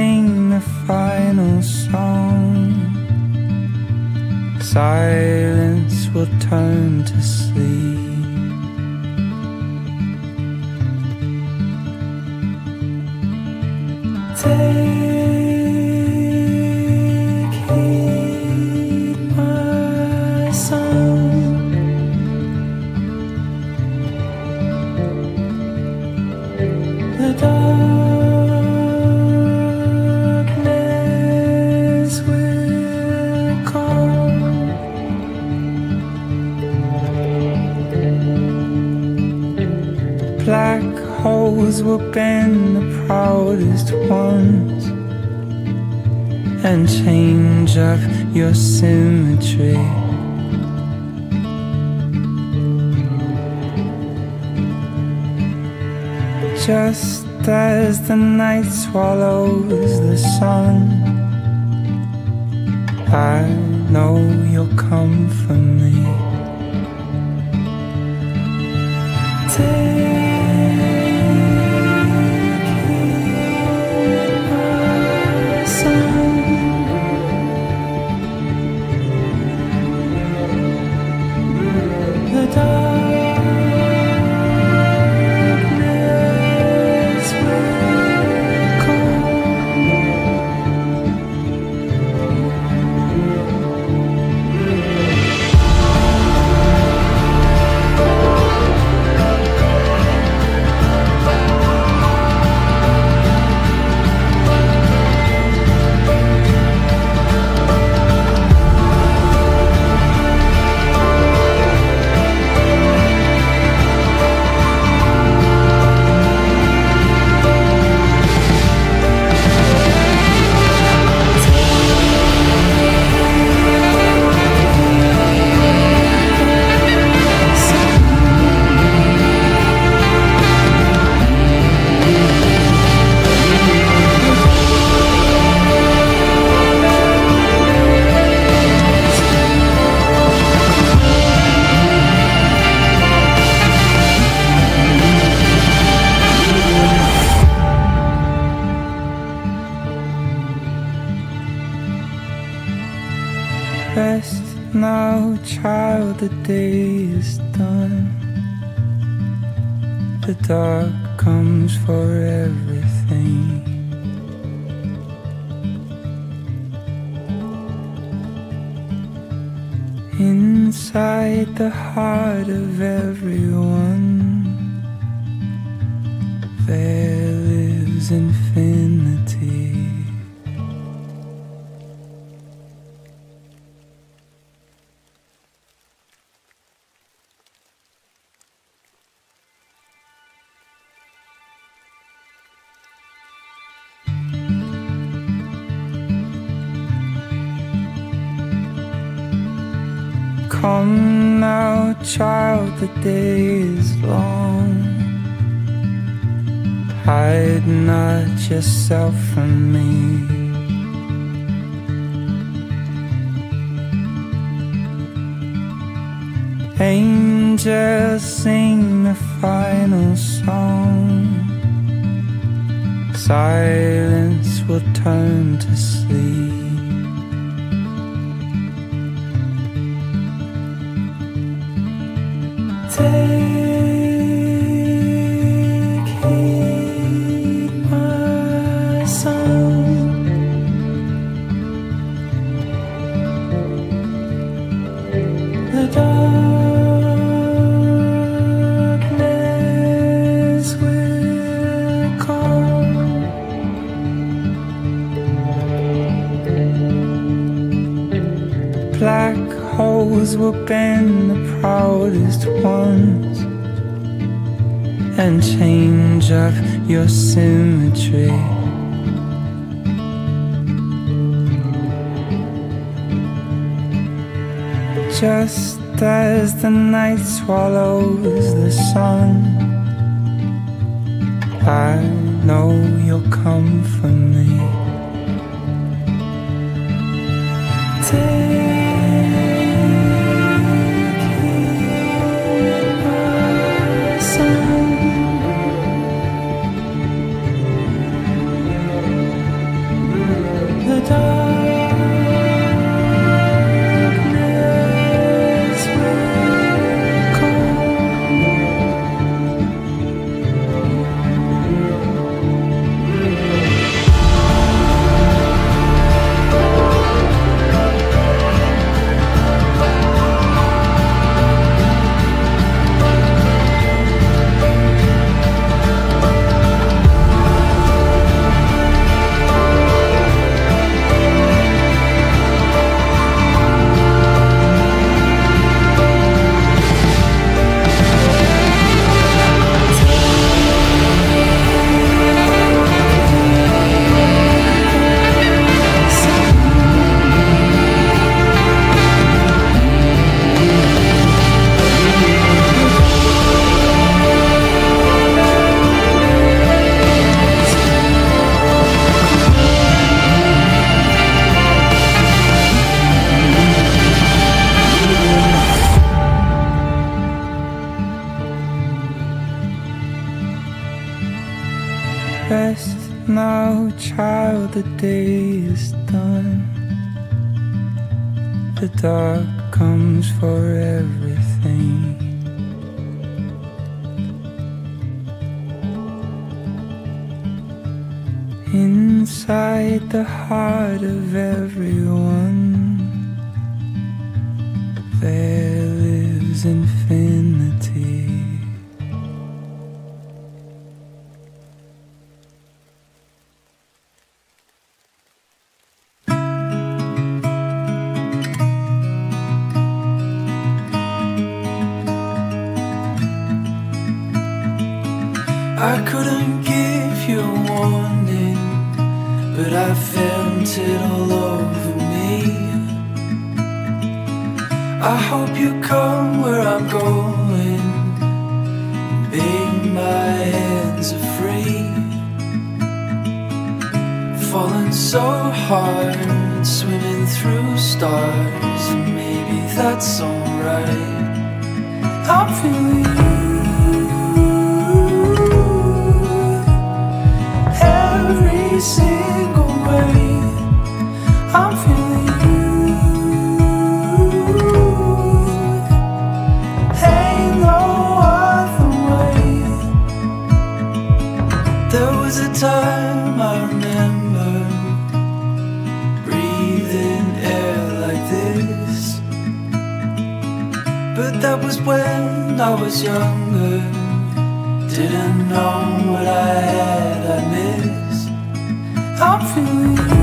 sing the final song. Silence will turn to sleep. Take will bend the proudest ones and change up your symmetry. Just as the night swallows the sun, I know you'll come for me. Come now, child, the day is long. Hide not yourself from me. Angels sing the final song. Silence will turn to sleep. Black holes will bend the proudest ones and change up your symmetry. Just as the night swallows the sun, I know you'll come for me. Rest I couldn't give you a warning, but I felt it all over me. I hope you come where I'm going, babe, my hands are free. Falling so hard, swimming through stars, and maybe that's alright. I'm feeling every single way. I'm feeling you. Ain't no other way. There was a time I remember breathing air like this, but that was when I was younger. Didn't know what I had, I missed. I'm feeling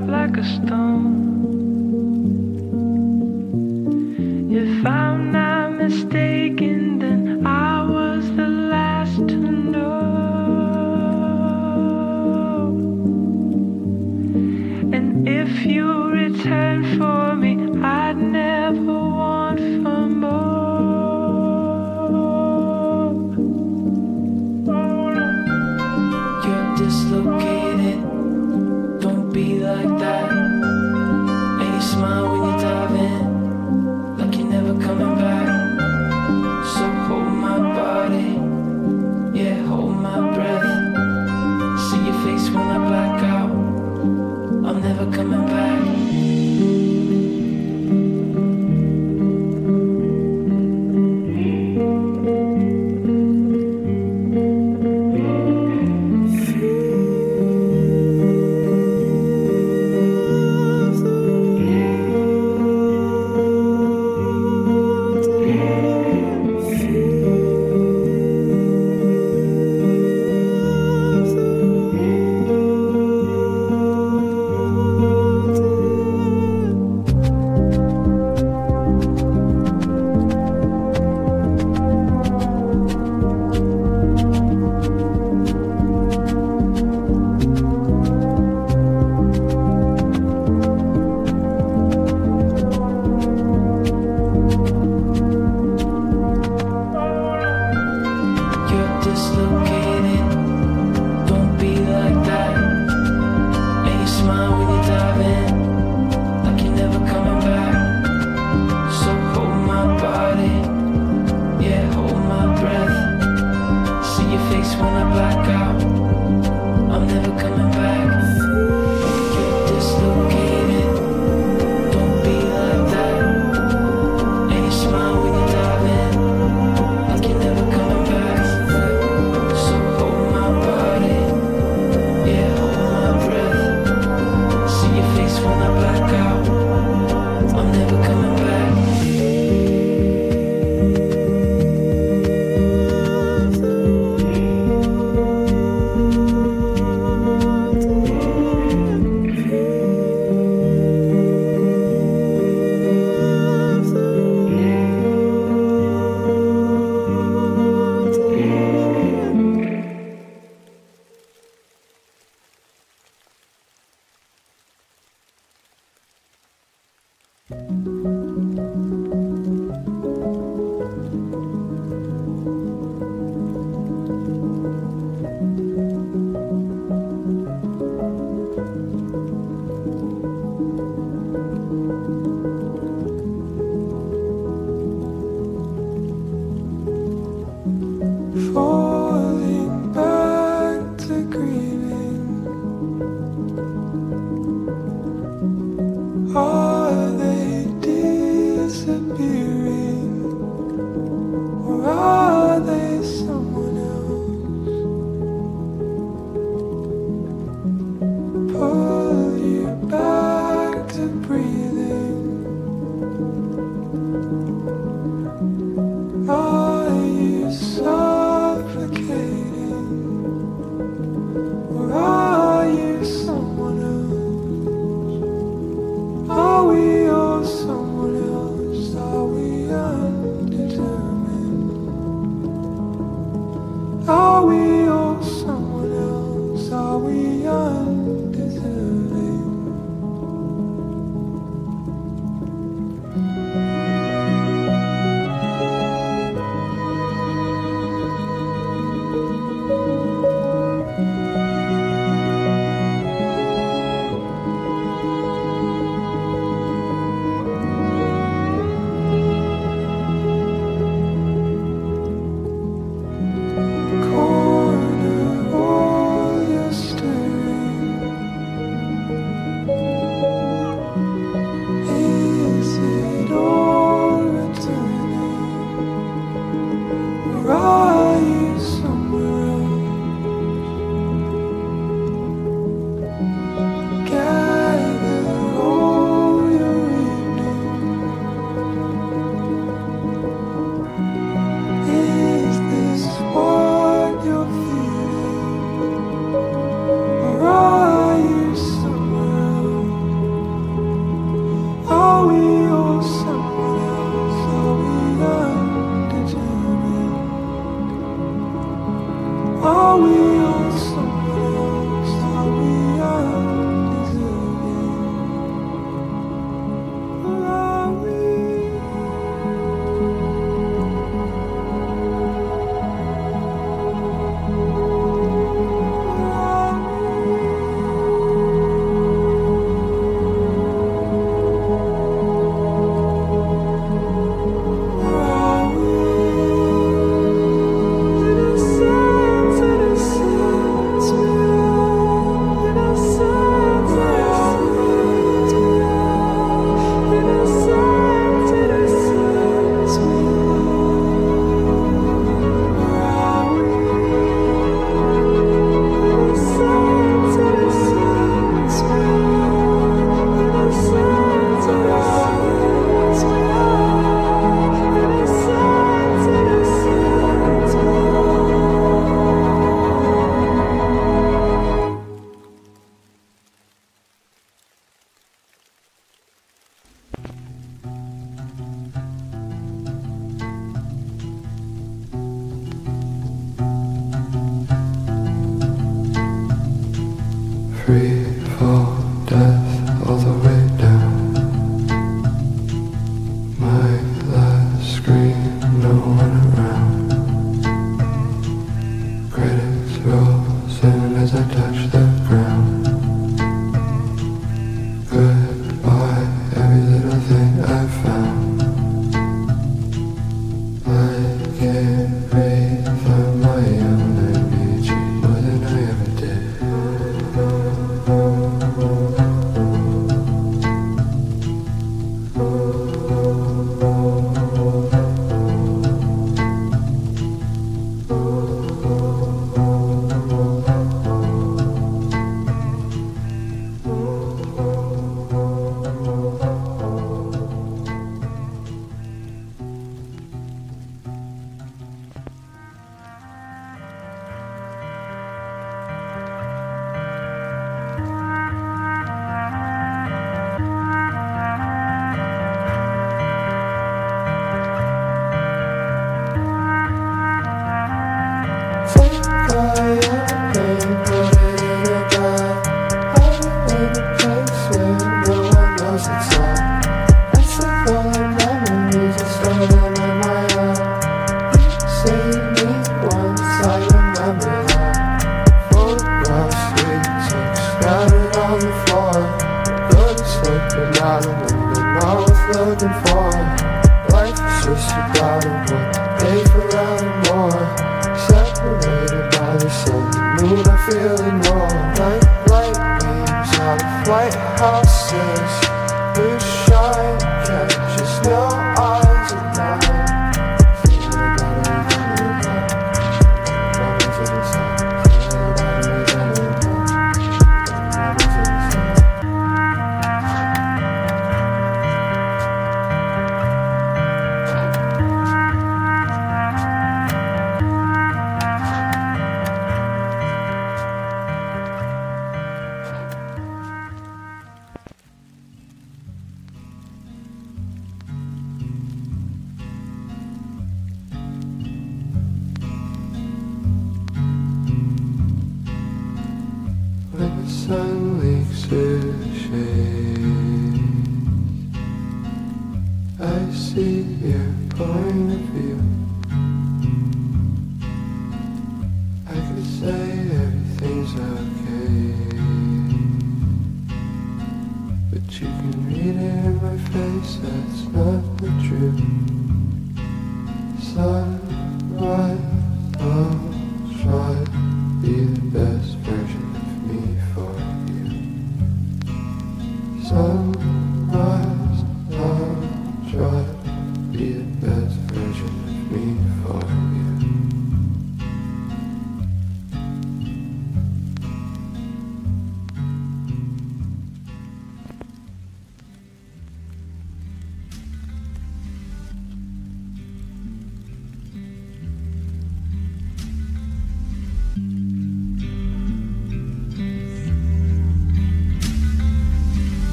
breath.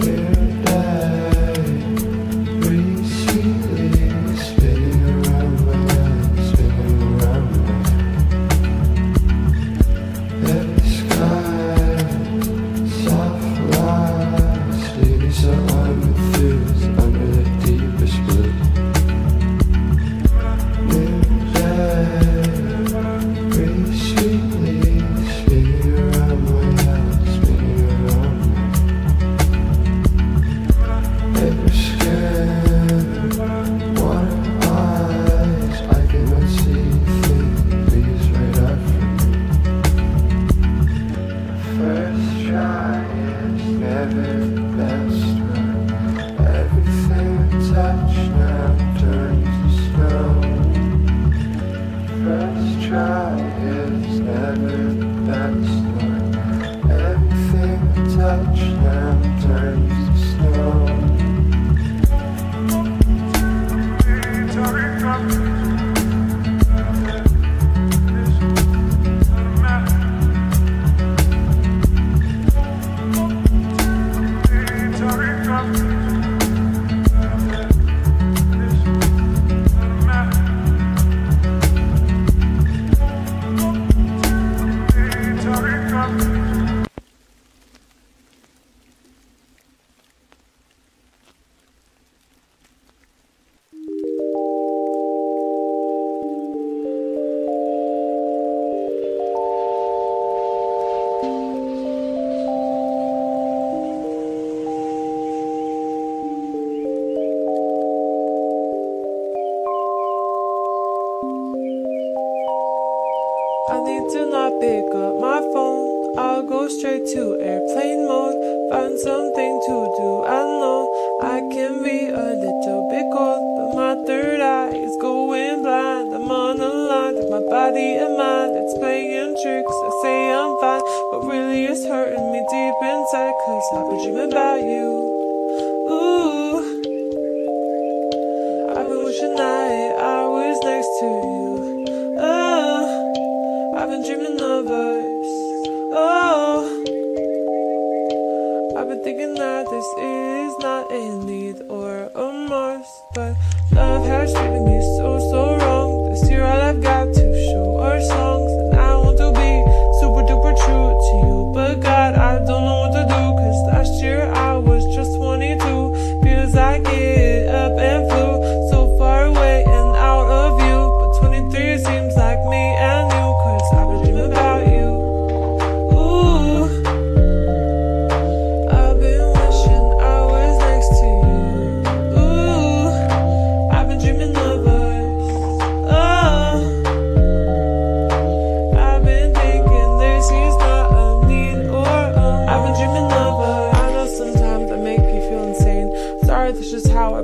Spinning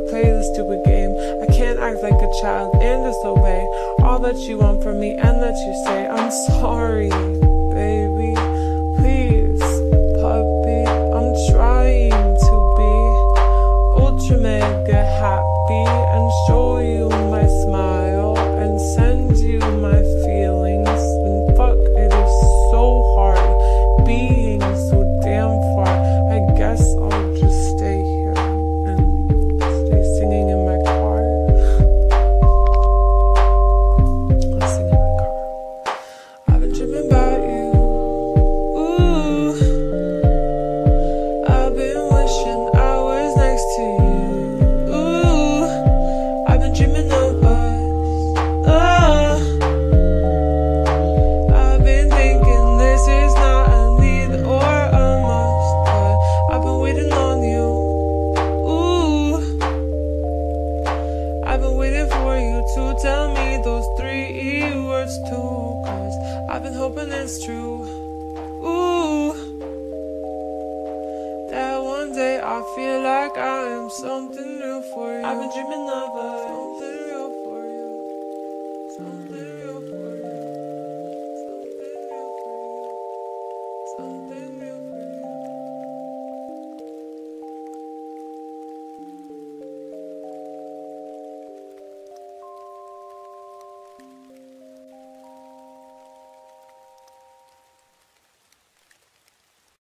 play the stupid game. I can't act like a child and disobey all that you want from me and that you say. I'm sorry.